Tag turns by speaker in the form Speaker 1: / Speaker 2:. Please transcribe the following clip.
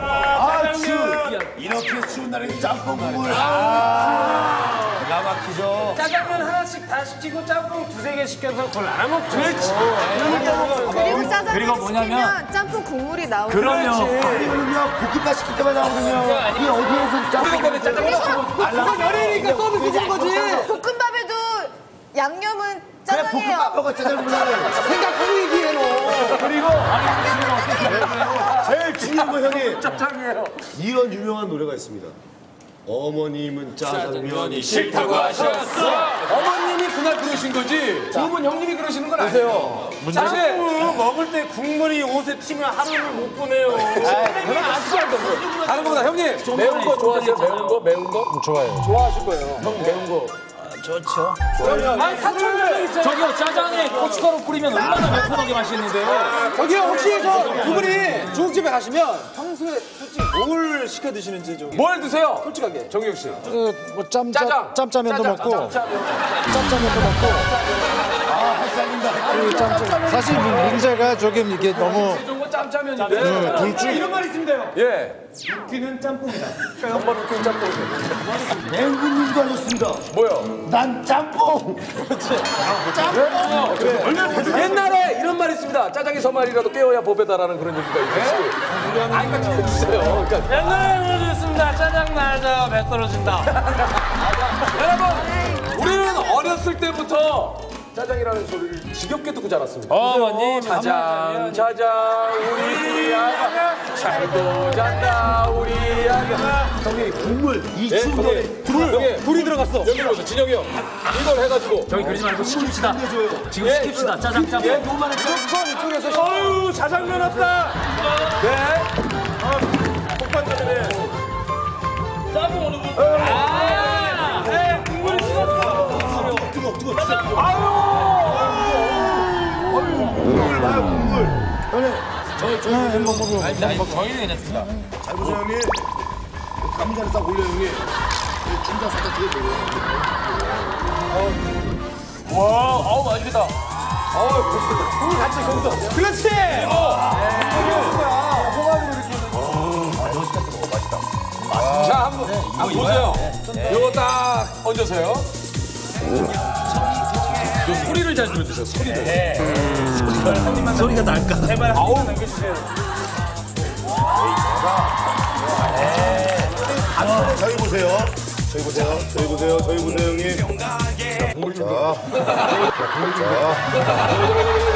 Speaker 1: 아. 이렇게 추운 날에 짬뽕 국물. 아, 기가 막히죠.
Speaker 2: 짜장면 하나씩 다 시키고 짬뽕 두세 개 시켜서 그걸 나눠 먹죠. 그렇지.
Speaker 3: 그리고 짜장면
Speaker 4: 그리고 뭐냐면-
Speaker 3: 시키면 짬뽕 국물이 나오죠.
Speaker 4: 그러면
Speaker 1: 이거는요, 볶음밥 시킬 때만 나오거든요. 이게 어디에서 짬뽕
Speaker 2: 그러니까 짜장면
Speaker 1: 말라.
Speaker 5: 연예인이니까 서비스 주는 거지.
Speaker 3: 볶음밥에도 양념은 짜장이에요.
Speaker 1: 볶음밥 먹어 짜장면.
Speaker 5: 생각
Speaker 1: 제일 중요한 건 형님.
Speaker 2: 짜장이에요.
Speaker 1: 이런 유명한 노래가 있습니다. 어머님은 짜장면이
Speaker 2: 싫다고 하셨어.
Speaker 5: 어머님이 그날 그러신 거지.
Speaker 2: 두분 형님이 그러시는 건 아니에요. 짬뽕 먹을 때 국물이 옷에 튀면 하루를 못 보내요.
Speaker 5: 그건 아시죠 거. 다른 거보다 형님 매운 거 좋아하세요? 매운 거 매운 거? 좋아해요. 좋아하실 거예요. 형 매운 거.
Speaker 4: 좋죠.
Speaker 5: 아니 사촌 있잖아요.
Speaker 4: 저기요 짜장에 고춧가루 뿌리면 얼마나 매콤하게 맛있는데요.
Speaker 5: 저기요 혹시 저두 분이 중국집에 가시면 평소에 솔직히 뭘 시켜 드시는지 좀. 뭘 드세요? 솔직하게 정혁 씨.
Speaker 6: 뭐 짬,
Speaker 5: 짜장.
Speaker 6: 짬짜면도
Speaker 5: 짜장,
Speaker 6: 먹고
Speaker 5: 짬짜면.
Speaker 6: 짬짜면도 먹고 그 짬짜 사실 문제가 조금 이게 너무
Speaker 5: 이런 거 짬짜면인데.
Speaker 6: 네, 둘 중-
Speaker 5: 이런 말 있습니다요. 예. 웃기는 짬뽕이다. 한번 웃기는 짬뽕.
Speaker 1: 맹구님도 알렸습니다.
Speaker 5: 뭐요?
Speaker 1: 난 짬뽕.
Speaker 5: 옛날에 이런 말이 있습니다. 짜장이 서말이라도 깨워야 법에다라는 그런 얘기가 있듯이. 아니, 그러니까 틀려주세요. 그러니까
Speaker 2: 옛날에 그러셨습니다. 짜장 나자 배 떨어진다.
Speaker 5: 여러분, 우리는 어렸을 때부터 짜장이라는 소리를 지겹게 듣고 자랐습니다.
Speaker 2: 어머님,
Speaker 5: 짜장, 짜장, 우리 아가 잘도 잔다.
Speaker 1: 형님 국물 이
Speaker 5: 예,
Speaker 1: 추운
Speaker 5: 거기에
Speaker 1: 날에
Speaker 5: 불, 여기 불이 들어갔어. 여기 보세요, 진영이 형. 이걸 해가지고.
Speaker 4: 저희 그러지 말고 시킵시다. 지금
Speaker 5: 예.
Speaker 4: 시킵시다. 짜장 짬뽕.
Speaker 5: 예, 요만한 조금 이쪽에서.
Speaker 2: 어유 자장면 왔다.
Speaker 5: 네.
Speaker 2: 복반자들의 짬뽕 어느 분? 아, 네, 국물이 식었어.
Speaker 1: 뜨거 뜨거 뜨거. 국물 봐요 국물. 형님
Speaker 6: 네, 뭐 먹어
Speaker 4: 아니, 저희는 괜찮습니다.
Speaker 1: 잘 보세요 형님. 감자를 싹 올려 형님. 중자 살짝 뒤에 내려.
Speaker 5: 와, 아우, 맛있겠다. 아우, 맛있겠다. 불 같이 거기서. 그렇지! 어. 자, 한번, 한번 보세요. 요거 딱 얹어서요. 요 소리를 잘 들어주세요, 소리를.
Speaker 4: 소리가 날까?
Speaker 5: 아우,
Speaker 1: 저희 보세요. 저희 보세요. 저희 보세요. 저희 보세요 형님. 자, 자, 자.